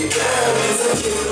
There is a kingdom.